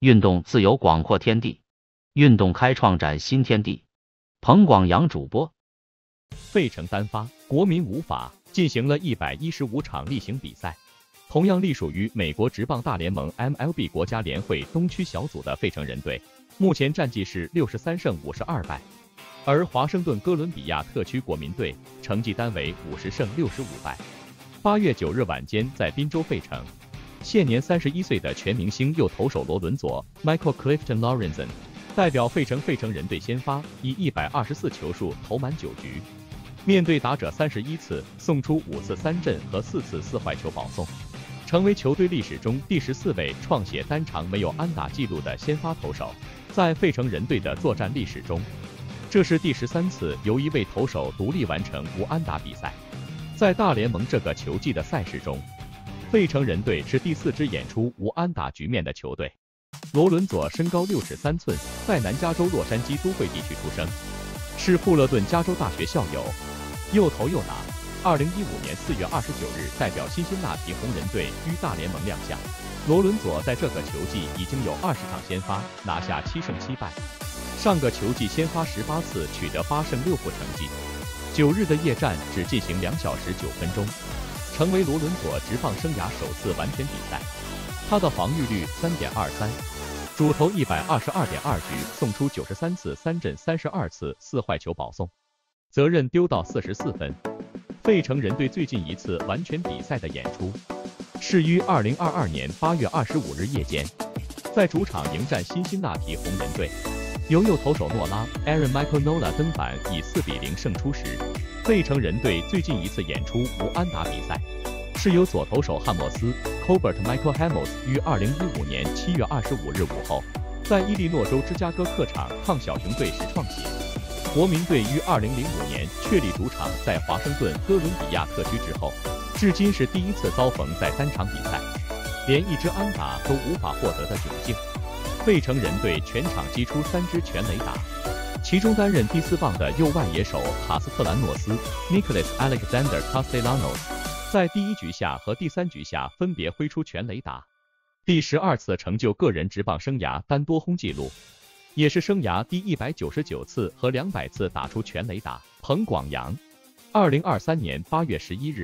运动自有广阔天地，运动开创崭新天地。彭广阳主播。费城单发国民无法进行了一百一十五场例行比赛，同样隶属于美国职棒大联盟 MLB 国家联会东区小组的费城人队，目前战绩是六十三胜五十二败。而华盛顿哥伦比亚特区国民队成绩单为五十胜六十五败。八月九日晚间，在宾州费城，现年三十一岁的全明星右投手罗伦佐 （Michael Clifton Lorenzen） 代表费城费城人队先发，以一百二十四球数投满九局，面对打者三十一次，送出五次三振和四次四坏球保送，成为球队历史中第十四位创写单场没有安打记录的先发投手。在费城人队的作战历史中，这是第十三次由一位投手独立完成无安打比赛，在大联盟这个球季的赛事中，费城人队是第四支演出无安打局面的球队。罗伦佐身高六尺三寸，在南加州洛杉矶都会地区出生，是富勒顿加州大学校友，又投又拿。二零一五年四月二十九日，代表辛辛那提红人队于大联盟亮相。罗伦佐在这个球季已经有二十场先发，拿下七胜七败。上个球季先发十八次，取得八胜六负成绩。九日的夜战只进行两小时九分钟，成为罗伦佐职棒生涯首次完全比赛。他的防御率三点二三，主投一百二十二点二局，送出九十三次三振，三十二次四坏球保送，责任丢到四十四分。费城人队最近一次完全比赛的演出，是于二零二二年八月二十五日夜间，在主场迎战辛辛那提红人队。由右投手诺拉 （Aaron Michael Nola） 登板，以四比零胜出时，费城人队最近一次演出无安打比赛，是由左投手汉默斯 （Cobert Michael Hamos） 于二零一五年七月二十五日午后，在伊利诺州芝加哥客场抗小熊队时创写。国民队于二零零五年确立主场在华盛顿哥伦比亚特区之后，至今是第一次遭逢在单场比赛连一支安打都无法获得的窘境。费城人队全场击出三支全垒打，其中担任第四棒的右外野手卡斯特兰诺斯 （Nicholas Alexander Castellanos） 在第一局下和第三局下分别挥出全垒打，第十二次成就个人职棒生涯单多轰纪录，也是生涯第一百九十九次和两百次打出全垒打。彭广阳，二零二三年八月十一日。